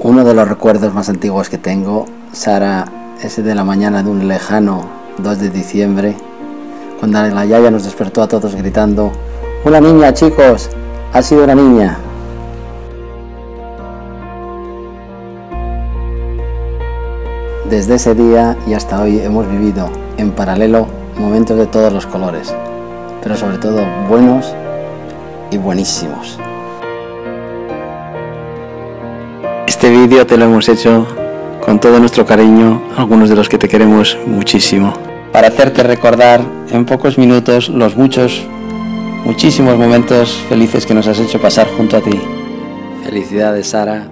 Uno de los recuerdos más antiguos que tengo, Sara, ese de la mañana de un lejano 2 de diciembre, cuando la Yaya nos despertó a todos gritando, ¡Una niña, chicos! ¡Ha sido una niña! Desde ese día y hasta hoy hemos vivido en paralelo momentos de todos los colores, pero sobre todo buenos y buenísimos. Este vídeo te lo hemos hecho con todo nuestro cariño, algunos de los que te queremos muchísimo. Para hacerte recordar en pocos minutos los muchos, muchísimos momentos felices que nos has hecho pasar junto a ti. Felicidades Sara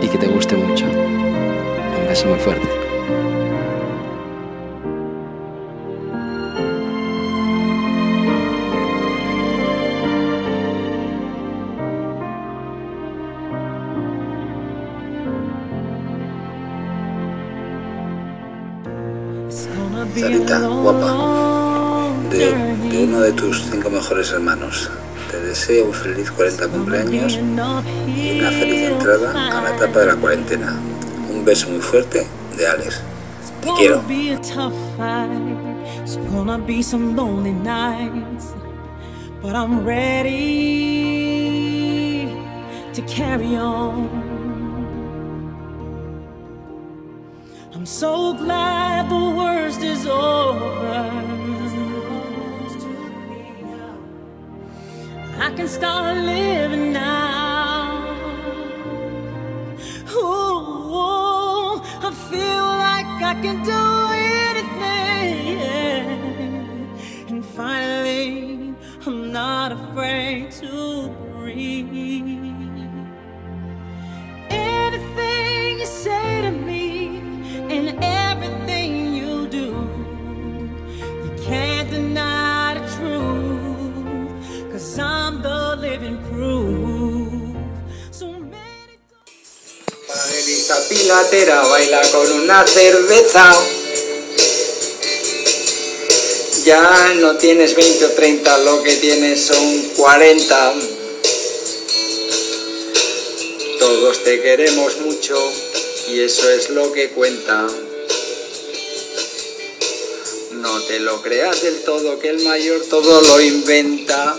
y que te guste mucho. Un beso muy fuerte. Sarita, guapa, de, uno de tus cinco mejores hermanos. Te deseo un feliz 40 cumpleaños y una feliz entrada a la etapa de la cuarentena. Un beso muy fuerte de Alex. Te quiero. I'm so glad the worst is over. I can start living now. Ooh, I feel like I can do anything. And finally, I'm not afraid to breathe. Pilatera baila con una cerveza. Ya no tienes 20 o 30, lo que tienes son 40. Todos te queremos mucho y eso es lo que cuenta. No te lo creas del todo, que el mayor todo lo inventa.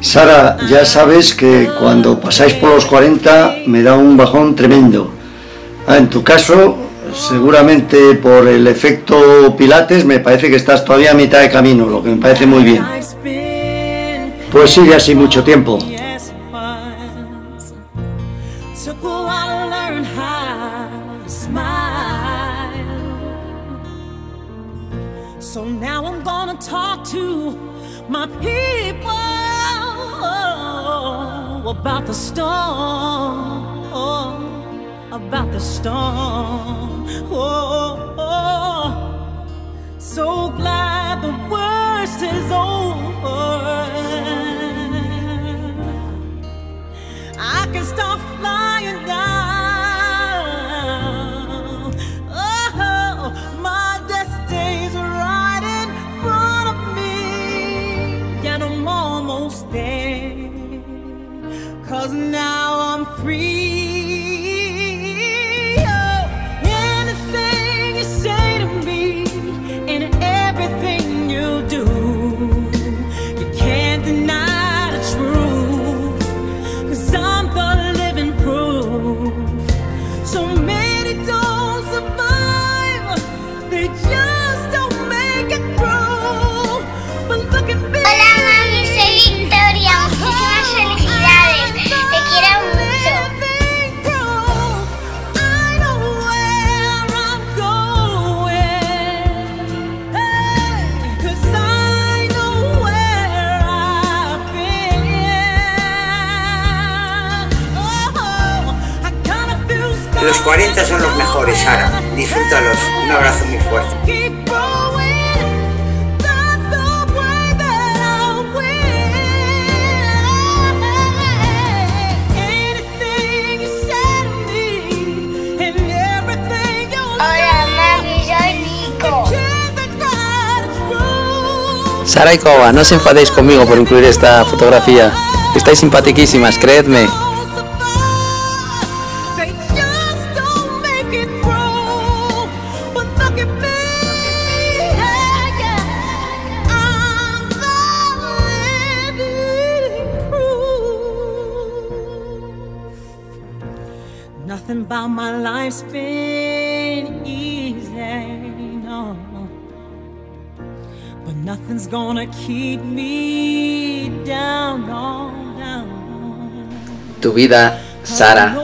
Sara, ya sabes que cuando pasáis por los 40 me da un bajón tremendo. Ah, en tu caso, seguramente por el efecto Pilates, me parece que estás todavía a mitad de camino, lo que me parece muy bien. Pues sigue así mucho tiempo. So now I'm gonna talk to my people Oh, about the storm. Oh, about the storm. Oh, oh. So glad the worst is over. I can start flying Cause now I'm free. Los 40 son los mejores, Sara. Disfrútalos. Un abrazo muy fuerte. Sara y Coba, no os enfadéis conmigo por incluir esta fotografía. Estáis simpaticísimas, creedme. About my life's been easy, no. But nothing's gonna keep me down. Tu vida, Sara,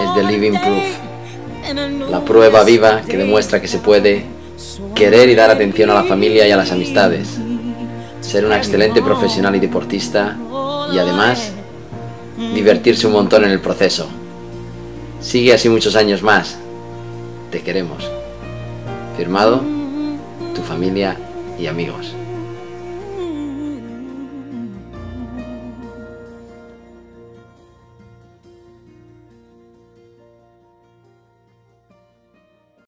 es the living proof. La prueba viva que demuestra que se puede querer y dar atención a la familia y a las amistades. Ser una excelente profesional y deportista y además divertirse un montón en el proceso. Sigue así muchos años más. Te queremos. Firmado, tu familia y amigos.